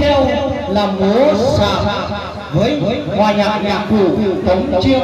theo là múa xà với hòa nhạc nhạc cụ tống chiêu.